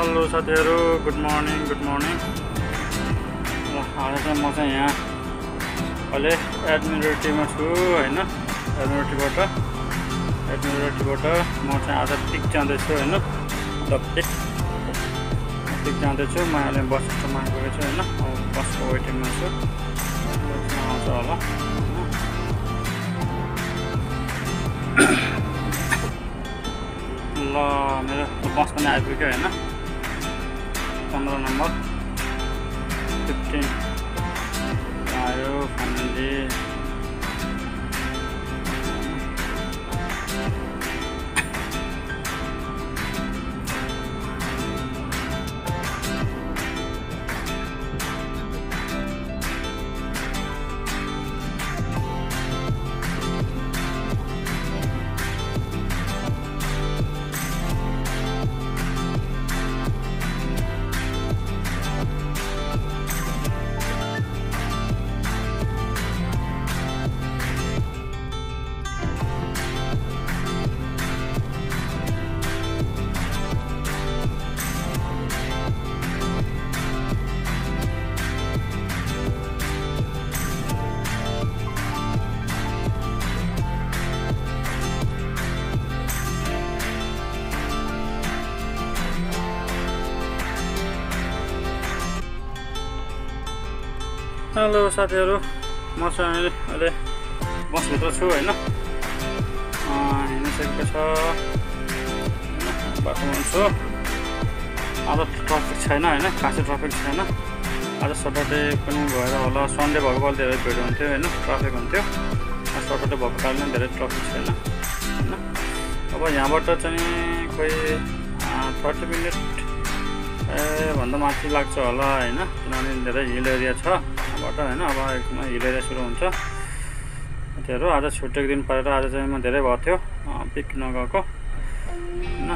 Hello साथीहरू good morning good morning ल आज चाहिँ म चाहिँ यहाँ अहिले एडमिरेटीमा छु होइन एडमिरेटीबाट एडमिरेटीबाट म चाहिँ आज पिक जाँदैछु होइन पिक पिक जाँदैछु म अहिले बस छु होइन बसको वेटिङमा छु आउँछ होला ल मेरो बस पनि आइपुग्यो होइन पन्ध्र नम्बर फिफ्टिन आयो फ्यामिली हेलो साथीहरू म चाहिँ अहिले बसभित्र छु होइन। हिँडिसकेको छ। बाटोमा छु आज ट्राफिक छैन होइन खासै ट्राफिक छैन। आज सटरडे पनि भएर होला सन्डे भएको बेला धेरै भिड हुन्थ्यो होइन ट्राफिक हुन्थ्यो। सटरडे भएको कारणले धेरै ट्राफिक छैन होइन। अब यहाँबाट चाहिँ कोही थर्टी मिनट ए भन्दा माथि लाग्छ होला होइन किनभने धेरै हिल एरिया छ। यहाँबाट होइन अब एकदमै हिल एरिया सुरु हुन्छ। त्योहरू आज छुट्टीको दिन परेर आज चाहिँ म धेरै भएको थियो पिक नगएको। होइन।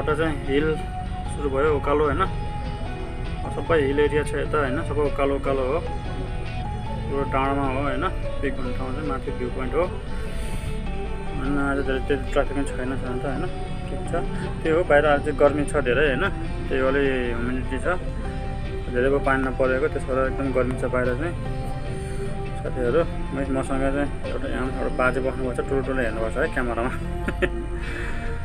यहाँबाट चाहिँ हिल सुरु भयो उकालो होइन? सबै हिल एरिया छ यता होइन? सबै उकालो उकालो हो। पुरो डाँडामा हो होइन? पिक भन्ने ठाउँ चाहिँ माथि भ्यू पोइन्ट हो। होइन आज धेरै त्यति ट्राफिक पनि छैन छैन त होइन? ठिक छ। त्यही हो बाहिर आज चाहिँ गर्मी छ धेरै होइन? त्यही अलि ह्युमिडिटी छ। धेरै पानी नपरेको त्यसबाट एकदम गर्मी छ बाहिर चाहिँ। साथीहरू मसँग चाहिँ एउटा एउटा बाजे बस्नुभएको छ ठुलो ठुलो हेर्नुपर्छ है क्यामेरामा।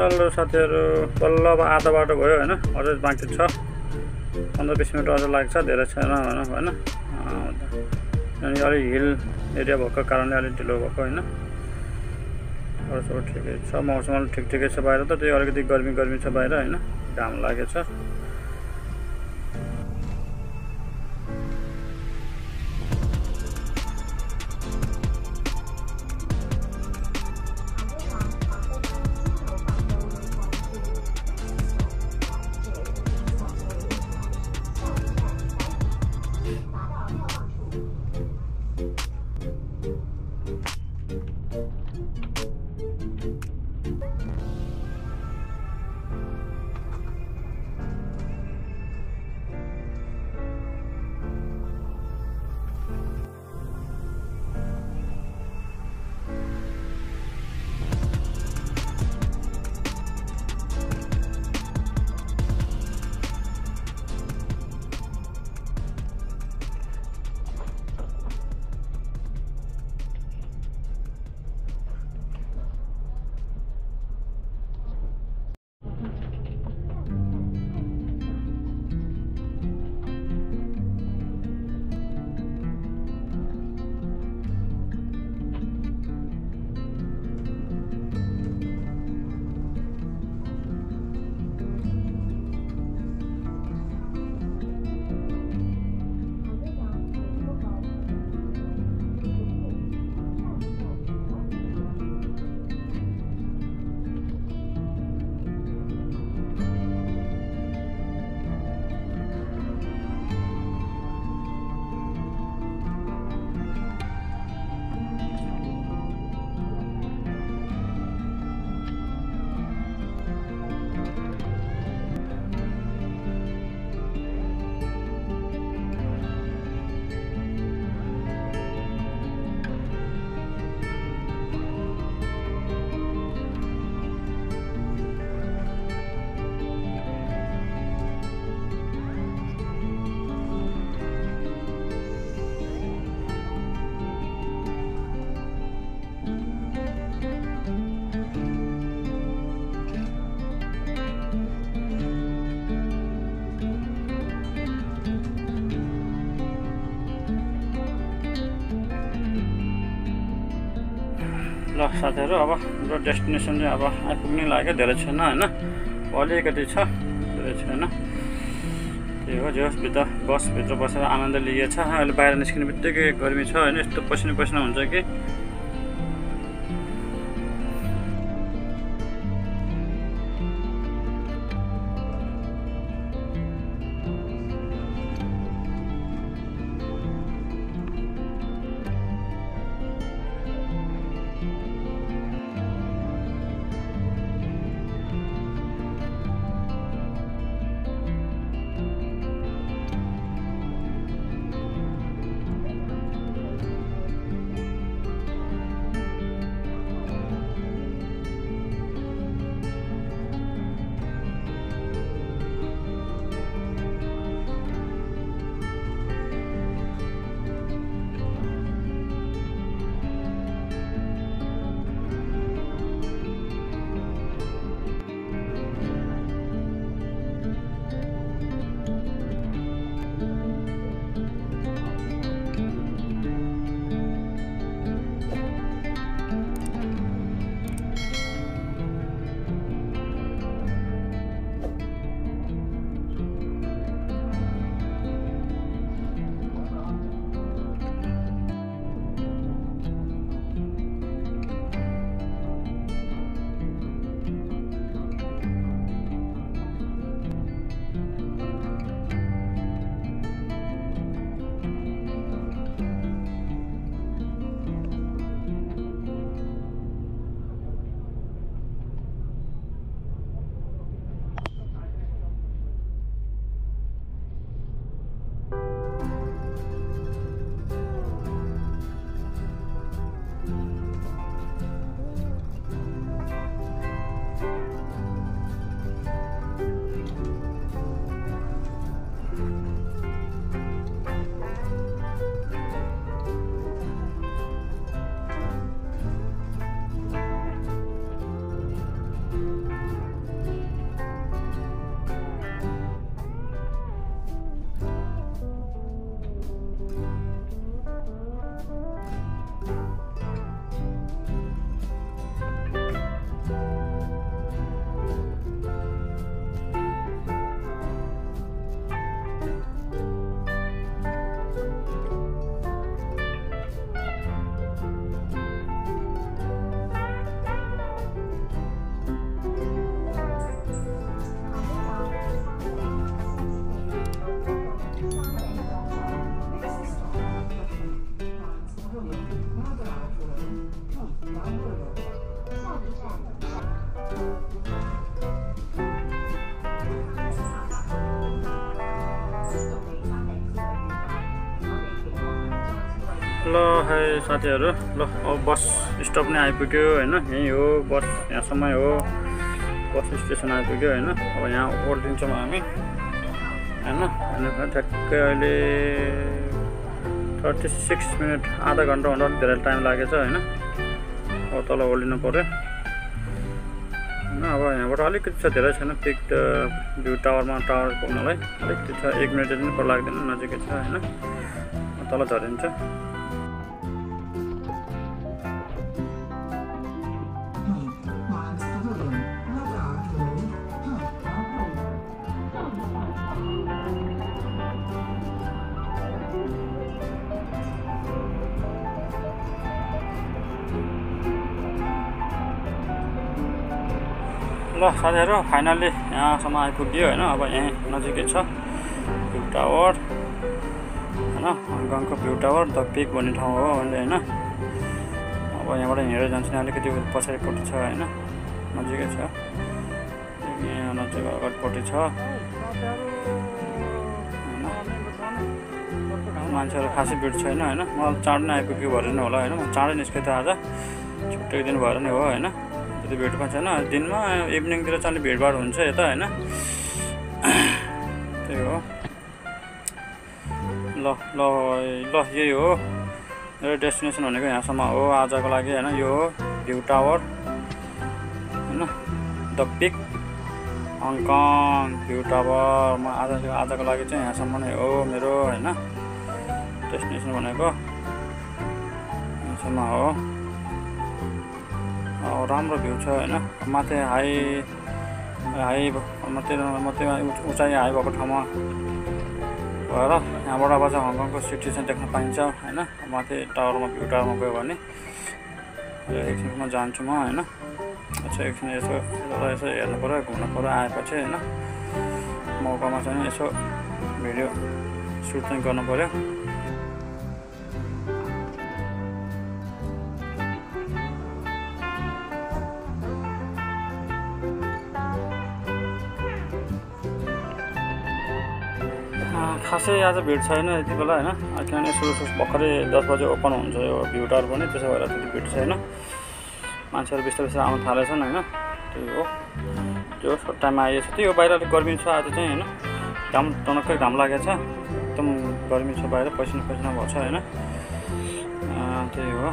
हेलो साथीहरू बल्ल अब आधा बाटो भयो होइन अझै बाँकी छ। पन्ध्र बिस मिनट अझ लाग्छ धेरै छैन भनौँ होइन? अनि अलिक हिल एरिया भएको कारणले अलिक ढिलो भएको होइन। अरू सबै ठिकै छ मौसम अलिक ठिक ठिकै छ बाहिर त त्यही अलिकति गर्मी गर्मी छ बाहिर होइन? घाम लागेछ साथीहरू अब हाम्रो डेस्टिनेसन चाहिँ अब आइपुग्नै लाग्यो धेरै छैन होइन? अलिकति छ धेरै छैन। त्यही हो जे होस् भित्र बसभित्र बसेर आनन्द लिएछ अहिले बाहिर निस्किने बित्तिकै गर्मी छ होइन? यस्तो पसिना पसिना हुन्छ कि ल है साथीहरू ल अब बस स्टप नै आइपुग्यो होइन? यहीँ हो बस यहाँसम्म हो। बस स्टेसन आइपुग्यो होइन? अब यहाँ ओर्लिन्छौँ हामी होइन? अनि ठ्याक्कै अहिले थर्टी सिक्स मिनट आधा घन्टा भन्दा अलिक धेरै टाइम लागेछ होइन? अब तल ओर्लिनु पऱ्यो होइन अब यहाँबाट अलिकति छ धेरै छैन पिक भ्यू टावरमा टावर पुग्नलाई अलिकति छ एक मिनट पनि पर लाग्दैन नजिकै छ होइन? तल झरिन्छ। ल साथीहरू फाइनल्ली यहाँसम्म आइपुग्यो होइन? अब यहीँ नजिकै छ। भ्यू टावर होइन? हङकङको भ्यू टावर द पिक भन्ने ठाउँ हो अहिले होइन? अब यहाँबाट हिँडेर जान्छ नि अलिकति पछाडिपट्टि छ होइन? नजिकै छ। यहाँ नजिक अगाडिपट्टि छ। होइन? मान्छेहरू खासै भिड छैन होइन? मलाई चाँडै नै आइपुग्यो भएर नै होला होइन? म चाँडै निस्केँ त आज। छुट्टीको दिन भएर नै हो होइन? भिड पनि छैन दिनमा इभिनिङतिर चाहिँ अलिक भिडभाड हुन्छ यता होइन। त्यही हो। ल ल ल यही हो। मेरो डेस्टिनेसन भनेको यहाँसम्म हो। आजको लागि होइन यो हो भ्यू टावर। होइन the peak Hong Kong view tower. म आज आजको लागि चाहिँ यहाँसम्म नै हो मेरो होइन। डेस्टिनेसन भनेको यहाँसम्म हो। राम्रो भ्यू छ होइन। माथि हाई हाई माथि माथि उचाइ हाई भएको ठाउँमा भएर यहाँबाट अब चाहिँ हङकङको सिटी चाहिँ देख्न पाइन्छ होइन। माथि टावरमा भ्यू टावरमा गयो भने एकछिनमा जान्छु म होइन। यसो एकछिन यसो यसो हेर्नु पऱ्यो घुम्नु पऱ्यो आएपछि होइन। मौकामा चाहिँ यसो भिडियो सुट गर्नु पऱ्यो खासै आज भिड छैन यति बेला होइन? किनभने सुरु सुरु भर्खरै दस बजे ओपन हुन्छ यो भ्यू टावर पनि त्यसो भएर त्यति भिड छैन। मान्छेहरू बिस्तारै बिस्तारै आउनु थालेछन् होइन? त्यही हो। त्यो टाइममा आइएछ। त्यही हो बाहिर अलिक गर्मी छ आज चाहिँ होइन? घाम टनक्कै घाम लागेको छ एकदम गर्मी छ बाहिर पसिना पसिना भएको छ होइन त्यही हो।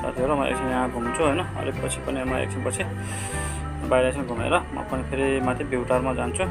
साथीहरू म एकछिन यहाँ घुम्छु होइन? अलिक पछि पनि म एकछिन पछि बाहिर एकछिन घुमेर म पनि फेरि माथि भ्यू जान्छु।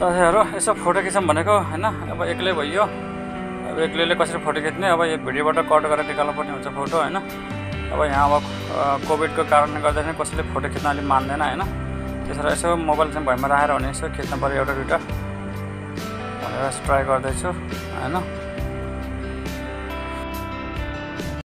साथीहरू यसो फोटो खिचौँ भनेको होइन अब एक्लै भइयो अब एक्लैले कसरी फोटो खिच्ने? अब यो भिडियोबाट कट गरेर निकाल्नु पर्ने हुन्छ फोटो होइन अब यहाँ अब कोभिडको कारणले गर्दाखेरि कसैले फोटो खिच्न अलिक मान्दैन होइन त्यसो यसो मोबाइल चाहिँ भैमा राखेर भने यसो खिच्नु पऱ्यो एउटा दुइटा भनेर ट्राई गर्दैछु होइन